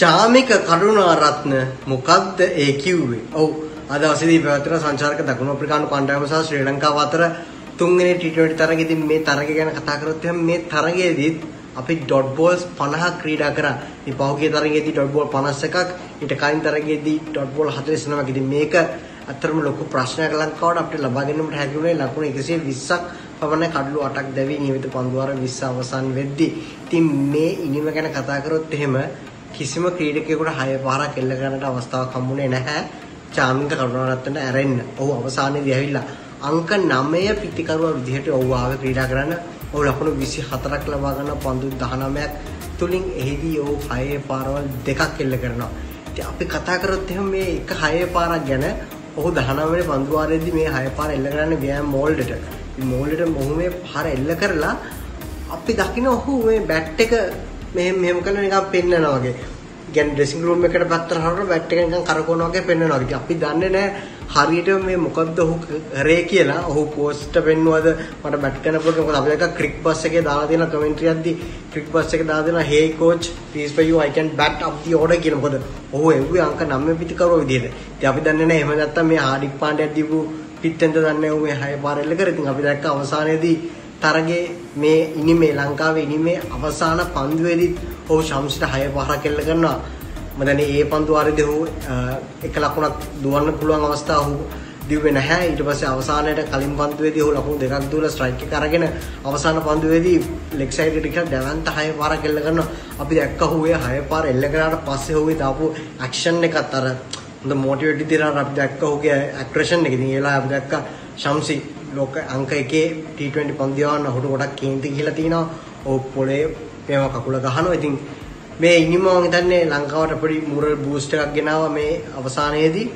චාමික කරුණාරත්න මොකක්ද ඒ කිව්වේ? ඔව් අද අවසරදී පැවැත්වෙන සංචාරක දකුණු අප්‍රිකානු කණ්ඩායම සහ ශ්‍රී ලංකාව අතර තුන්වෙනි T20 තරගයේදී මේ තරගය ගැන කතා කරොත් එහෙනම් මේ තරගයේදී අපි ඩොට් බෝල්ස් 50ක් ක්‍රීඩා කරා. මේ පහුගිය තරගයේදී ඩොට් බෝල් 51ක්, ඊට කලින් තරගයේදී ඩොට් බෝල් 49ක්. ඉතින් මේක අතරම ලොකු ප්‍රශ්නයක් ලංකාවට අපිට ලබා ගැනීමට හැකි වුණේ ලකුණු 120ක් පමණ කඩලු 8ක් දැවි නියමිත පන්දු වාර 20 අවසන් වෙද්දී. ඉතින් මේ ඉනිම ගැන කතා කරොත් එහෙම කිසිම ක්‍රීඩකයෙකුට හය පාරක් එල්ල කරන්නට අවස්ථාවක් හම්බුනේ නැහැ. චාමික කරුණාරත්නට ඇරෙන්න. ඔහු අවසානයේදී ඇවිල්ලා අංක 9 පිටිකරුවා විදිහට ඔහු ආවේ ක්‍රීඩා කරන්න. ඔහු ලකුණු 24ක් ලබා ගන්න පන්දු 19ක් තුලින් එහිදී ඔහු හය පාරවල් දෙකක් එල්ල කරනවා. ඉතින් අපි කතා කරොත් එහෙනම් මේ එක හය පාරක් ගැන ඔහු 19 වෙනි පන්දු වාරයේදී මේ හය පාර එල්ල කරන්නේ ව්‍යායාම මෝල්ඩට. ඉතින් මෝල්ඩට ඔහු මේ පාර එල්ල කරලා අපි දකින්න ඔහු මේ බැට් එක මෙහෙම මෙහෙම කරලා නිකන් පෙන්නනවා වගේ. කියන්නේ ඩ්‍රෙසිං රූම් එකට පැත්තට හරවලා බැට් එක නිකන් කරකවනවා වගේ පෙන්නනවා වගේ. අපි දන්නේ නැහැ හරියට මේ මොකද්ද ඔහු කරේ කියලා. ඔහු පෝස්ට් පෙන්නුවද මට බැට් කරනකොට මොකද අපි දැක්ක ක්‍රික් බස් එකේ දාලා තියෙන කමෙන්ටරි යද්දි ක්‍රික් බස් එකේ දාලා දෙනවා hey coach please for you I can bat up the order කියලා. මොකද ඔහු එව්වේ අංක 9 පිටිකරුව විදිහට. ඉතින් අපි දන්නේ නැහැ එහෙම නැත්තම් මේ හාඩික් පාණ්ඩයක් දීපු පිටෙන්ද දන්නේ ඔහු මේ හය පාර එල්ල කරේ. ඉතින් අපි දැක්ක අවසානයේදී තරගේ මේ ඉනිමේ ලංකාවේ ඉනිමේ අවසාන පන්දුවේදී ඔහු ශම්සිට හය පහරක් එල්ල කරනවා. මම දන්නේ ඒ පන්දු වාරයේදී ඔහු එක ලකුණක් දුවන්න පුළුවන් අවස්ථාව ඔහු දිව්වේ නැහැ. ඊට පස්සේ අවසානයේට කලින් පන්දුවේදී ඔහු ලකුණු දෙකක් දුවලා ස්ට්‍රයික් එක අරගෙන අවසාන පන්දුවේදී ලෙග් සයිඩ් එකට ගිහින් දැවන්ත හය පාරක් එල්ල කරනවා. අපි දැක්ක ඔහු ඒ හය පාර එල්ල කරාට පස්සේ ඔහු දාපු ඇක්ෂන් එකත් අර හොඳ මොටිවේට් විදිහට අපි දැක්ක ඔහුගේ ඇග්‍රෙෂන් එක. ඉතින් ඒලා අපි දැක්ක ශම්සි ලෝක අංක එකේ T20 පන්දියවන්න ඔහුට ගොඩක් කේන්ති ගිහිලා තිනවා. ඔහු පොළේ මේව කකුල ගහනවා. ඉතින් මේ ඉනිම මම හිතන්නේ ලංකාවට පොඩි මුරල් බූස්ට් එකක් ගෙනාවා මේ අවසානයේදී